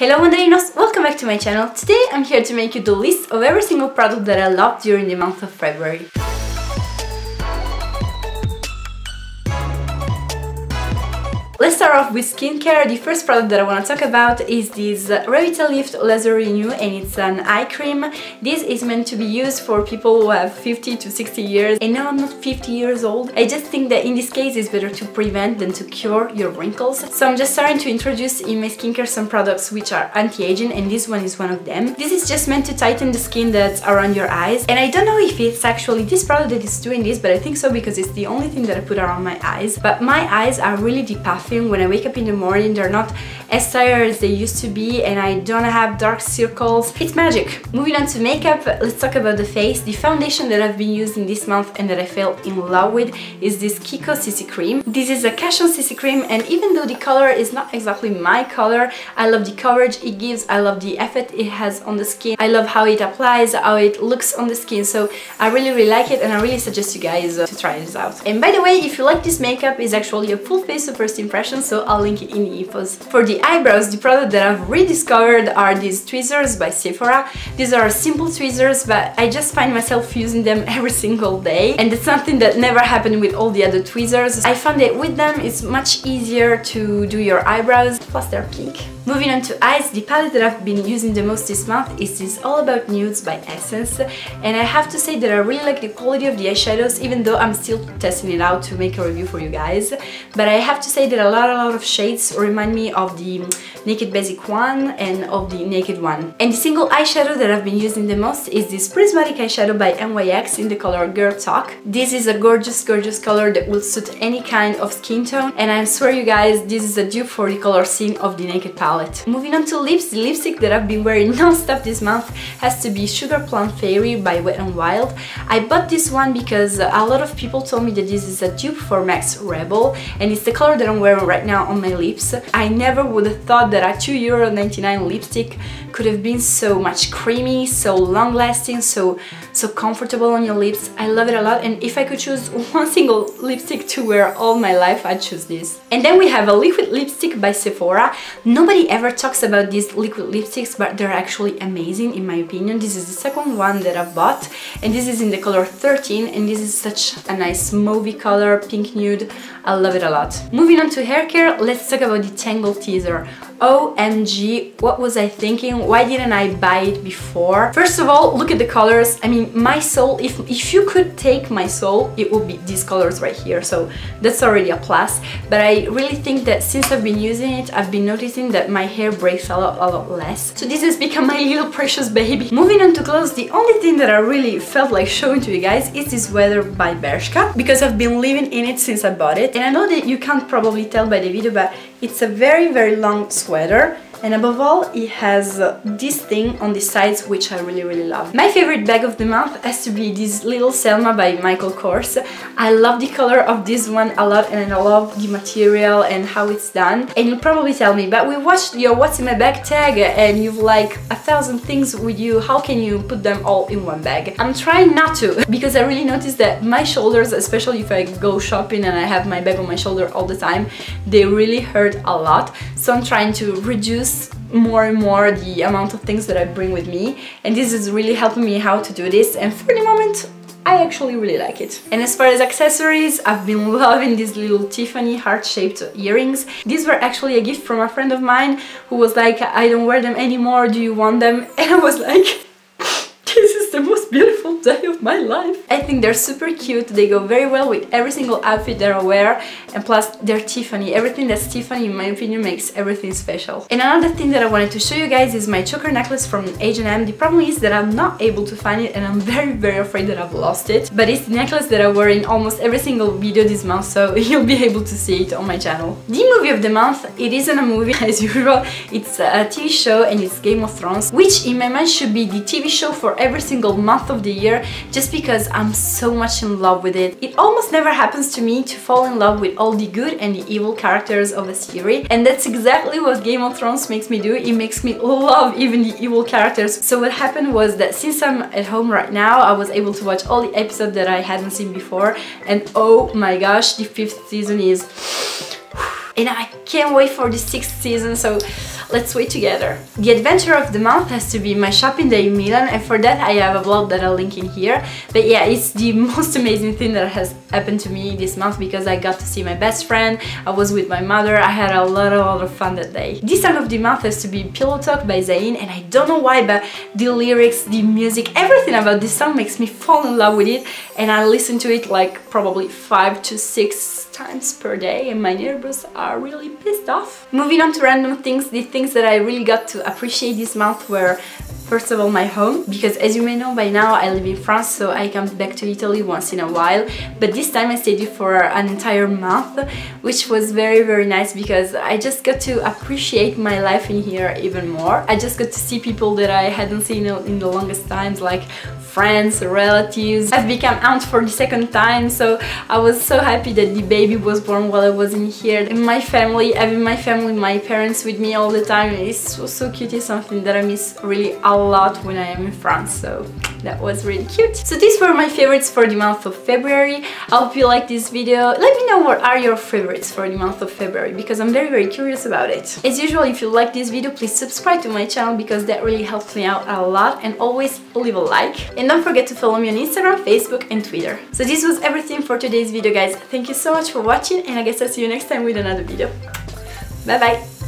Hello Mandarinos, welcome back to my channel. Today I'm here to make you the list of every single product that I loved during the month of February. Let's start off with skincare. The first product that I want to talk about is this Revitalift Laser Renew and it's an eye cream. This is meant to be used for people who have 50 to 60 years and now I'm not 50 years old. I just think that in this case it's better to prevent than to cure your wrinkles. So I'm just starting to introduce in my skincare some products which are anti-aging and this one is one of them. This is just meant to tighten the skin that's around your eyes and I don't know if it's actually this product that is doing this but I think so because it's the only thing that I put around my eyes. But my eyes are really when I wake up in the morning they're not as tired as they used to be and I don't have dark circles. It's magic! Moving on to makeup, let's talk about the face. The foundation that I've been using this month and that I fell in love with is this Kiko CC cream. This is a Cushion CC cream and even though the color is not exactly my color, I love the coverage it gives, I love the effect it has on the skin, I love how it applies, how it looks on the skin, so I really really like it and I really suggest you guys to try this out. And by the way, if you like this makeup, it's actually a full face first impression so I'll link it in the infos. For the eyebrows, the product that I've rediscovered are these tweezers by Sephora. These are simple tweezers, but I just find myself using them every single day, and it's something that never happened with all the other tweezers. I found that with them it's much easier to do your eyebrows, plus they're pink. Moving on to eyes, the palette that I've been using the most this month is this All About Nudes by Essence and I have to say that I really like the quality of the eyeshadows even though I'm still testing it out to make a review for you guys but I have to say that a lot a lot of shades remind me of the Naked Basic one and of the Naked one. And the single eyeshadow that I've been using the most is this Prismatic eyeshadow by NYX in the color Girl Talk. This is a gorgeous, gorgeous color that will suit any kind of skin tone and I swear you guys, this is a dupe for the color Sin of the Naked palette. Moving on to lips, the lipstick that I've been wearing non-stop this month has to be Sugar Plum Fairy by Wet n Wild. I bought this one because a lot of people told me that this is a dupe for MAC Rebel and it's the color that I'm wearing right now on my lips. I never would have thought that a 2 euro 99 lipstick could have been so much creamy, so long lasting, so so comfortable on your lips. I love it a lot and if I could choose one single lipstick to wear all my life, I'd choose this. And then we have a liquid lipstick by Sephora. Nobody ever talks about these liquid lipsticks, but they're actually amazing in my opinion. This is the second one that I've bought and this is in the color 13 and this is such a nice mauvey color, pink nude. I love it a lot. Moving on to hair care, let's talk about the Tangle Teezer. OMG, what was I thinking? Why didn't I buy it before? First of all, look at the colors. I mean, my soul, if, if you could take my soul, it would be these colors right here. So that's already a plus. But I really think that since I've been using it, I've been noticing that my hair breaks a lot, a lot less. So this has become my little precious baby. Moving on to clothes, the only thing that I really felt like showing to you guys is this sweater by Bershka because I've been living in it since I bought it. And I know that you can't probably tell by the video, but it's a very, very long sweater sweater and above all it has this thing on the sides which I really really love. My favorite bag of the month has to be this little Selma by Michael Kors. I love the color of this one a lot and I love the material and how it's done and you'll probably tell me but we watched your what's in my bag tag and you've like a thousand things with you how can you put them all in one bag? I'm trying not to because I really noticed that my shoulders especially if I go shopping and I have my bag on my shoulder all the time they really hurt a lot so I'm trying to reduce more and more the amount of things that I bring with me and this is really helping me how to do this and for the moment I actually really like it. And as far as accessories, I've been loving these little Tiffany heart-shaped earrings. These were actually a gift from a friend of mine who was like, I don't wear them anymore, do you want them? And I was like, day of my life. I think they're super cute, they go very well with every single outfit that I wear and plus they're Tiffany. Everything that's Tiffany in my opinion makes everything special. And another thing that I wanted to show you guys is my choker necklace from H&M. The problem is that I'm not able to find it and I'm very very afraid that I've lost it. But it's the necklace that I wear in almost every single video this month so you'll be able to see it on my channel. The movie of the month, it isn't a movie as usual, it's a TV show and it's Game of Thrones which in my mind should be the TV show for every single month of the year just because I'm so much in love with it. It almost never happens to me to fall in love with all the good and the evil characters of a series and that's exactly what Game of Thrones makes me do. It makes me love even the evil characters. So what happened was that since I'm at home right now I was able to watch all the episodes that I hadn't seen before and oh my gosh the fifth season is and I can't wait for the sixth season so let's wait together. The adventure of the month has to be my shopping day in Milan and for that I have a vlog that I'll link in here. But yeah, it's the most amazing thing that has happened to me this month because I got to see my best friend, I was with my mother, I had a lot, a lot of fun that day. This song of the month has to be Pillow Talk by Zayn and I don't know why but the lyrics, the music, everything about this song makes me fall in love with it and I listen to it like probably five to six times per day and my neighbors are really pissed off. Moving on to random things, the things that I really got to appreciate this month were first of all my home because as you may know by now I live in France so I come back to Italy once in a while but this time I stayed for an entire month which was very very nice because I just got to appreciate my life in here even more. I just got to see people that I hadn't seen in the longest times like friends, relatives. I've become aunt for the second time, so I was so happy that the baby was born while I was in here. And my family, having my family, my parents with me all the time is so, so cute. It's something that I miss really a lot when I am in France, so that was really cute. So these were my favorites for the month of February. I hope you liked this video. Let me know what are your favorites for the month of February because I'm very very curious about it. As usual, if you like this video, please subscribe to my channel because that really helps me out a lot and always leave a like. And don't forget to follow me on Instagram, Facebook and Twitter. So this was everything for today's video guys. Thank you so much for watching and I guess I'll see you next time with another video. Bye bye!